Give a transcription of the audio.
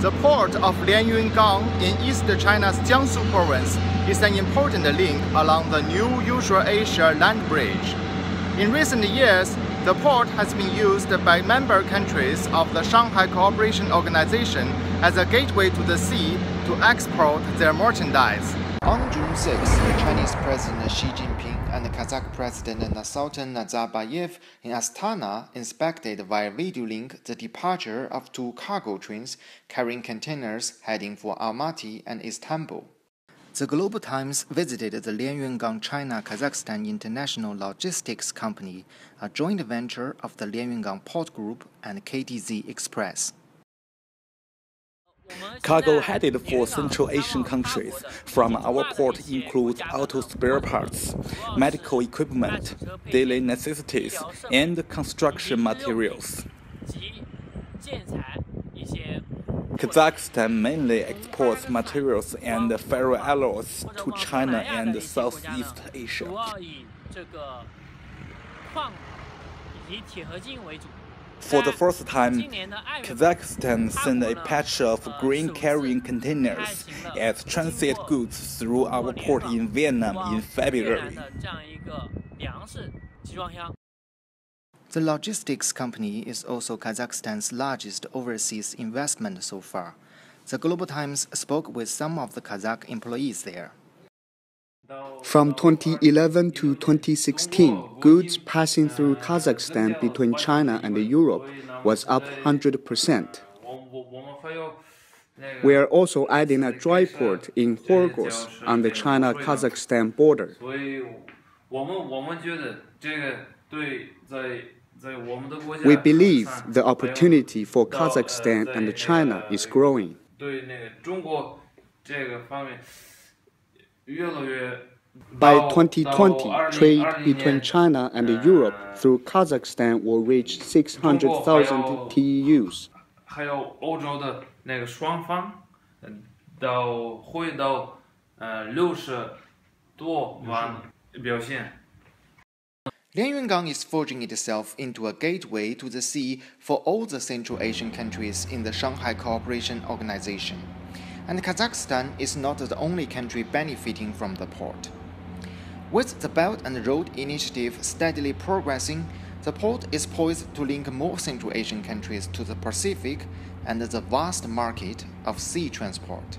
The port of Lianyungang in East China's Jiangsu province is an important link along the new Eurasia land bridge. In recent years, the port has been used by member countries of the Shanghai Cooperation Organization as a gateway to the sea to export their merchandise. On June 6, Chinese President Xi Jinping and Kazakh President Nursultan Nazarbayev in Astana inspected via video link the departure of two cargo trains carrying containers heading for Almaty and Istanbul. The Global Times visited the Lianyungang China Kazakhstan International Logistics Company, a joint venture of the Lianyungang Port Group and KTZ Express. Cargo headed for Central Asian countries from our port includes auto spare parts, medical equipment, daily necessities, and construction materials. Kazakhstan mainly exports materials and ferroalloys to China and Southeast Asia. For the first time, Kazakhstan sent a batch of grain carrying containers as transit goods through our port in Vietnam in February. The logistics company is also Kazakhstan's largest overseas investment so far. The Global Times spoke with some of the Kazakh employees there. From 2011 to 2016, goods passing through Kazakhstan between China and Europe was up 100%. We are also adding a dry port in Khorgos on the China Kazakhstan border. We believe the opportunity for Kazakhstan and China is growing. By 2020, trade between China and Europe through Kazakhstan will reach 600,000 TEUs. Lianyungang is forging itself into a gateway to the sea for all the Central Asian countries in the Shanghai Cooperation Organization and Kazakhstan is not the only country benefiting from the port. With the Belt and Road Initiative steadily progressing, the port is poised to link more Central Asian countries to the Pacific and the vast market of sea transport.